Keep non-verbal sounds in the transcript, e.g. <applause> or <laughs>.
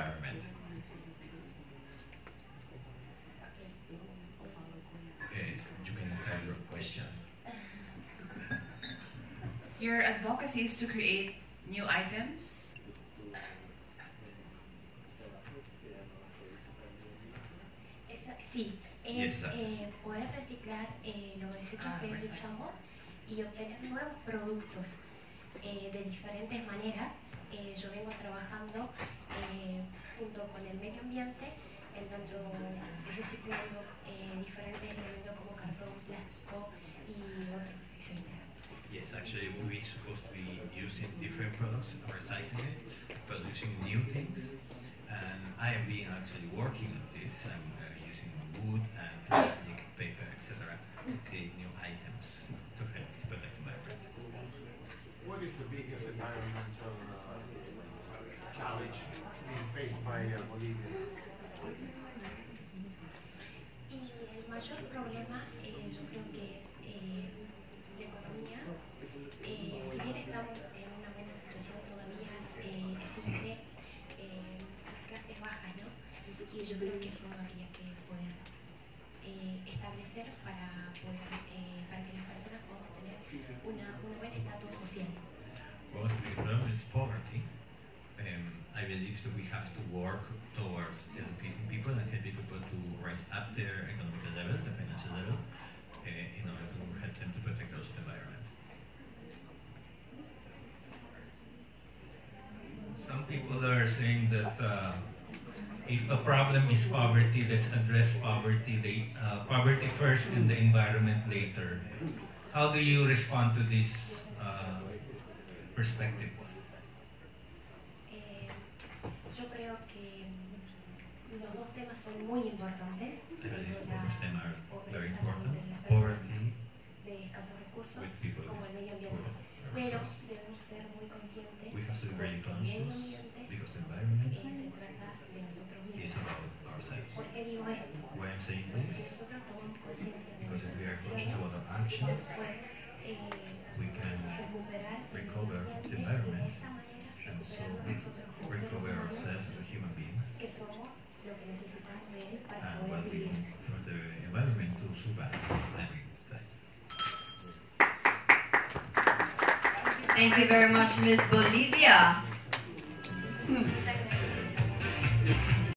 environment. Okay, you can start your questions. <laughs> Your advocacy is to create new items. Esa- sí, Yes, es eh, poder reciclar eh, los desechos Ah, que recycle. desechamos y obtener nuevos productos eh, de diferentes maneras. Eh, yo vengo trabajando eh, junto con el medio ambiente, en tanto reciclando eh, diferentes elementos como cartón, plástico y otros, etc. Yes, actually, we're supposed to be using different products, recycling it, producing new things. And I have been actually working on this. I'm uh, using wood and plastic, paper, etc. to create new items to help to protect the environment. What is the biggest environmental challenge being faced by uh, Bolivia? Y el mayor problema eh, yo creo que es eh, de economía. Eh, si bien estamos en una buena situación, todavía existe eh, las clases bajas, ¿no? Y yo creo que eso habría que poder eh, establecer para, poder, eh, para que las personas podamos tener una, un buen estatus social. One of the big problems is poverty. Believe that we have to work towards educating people and helping people to rise up their economic level, the financial level, uh, in order to help them to protect also the environment. Some people are saying that uh, if a problem is poverty, let's address poverty, the, uh, poverty first and the environment later. How do you respond to this uh, perspective? Eh, yo creo que los dos temas son muy importantes. Pobreza las personas Poverty de escasos recursos como el medio ambiente. Pero debemos ser muy conscientes We have to be very porque el medio conscious ambiente because the environment eh, se trata de nosotros is mismos. about ourselves. ¿Por qué digo esto? Why I'm saying Porque si nosotros tomamos conciencia de Because if we are nuestras conscious acciones, about our actions, podemos eh, we can recuperar el recover medio the ambiente so makes us grateful we ourselves as human beings. And well being need from the environment to survive Thank you very much, Miss Bolivia.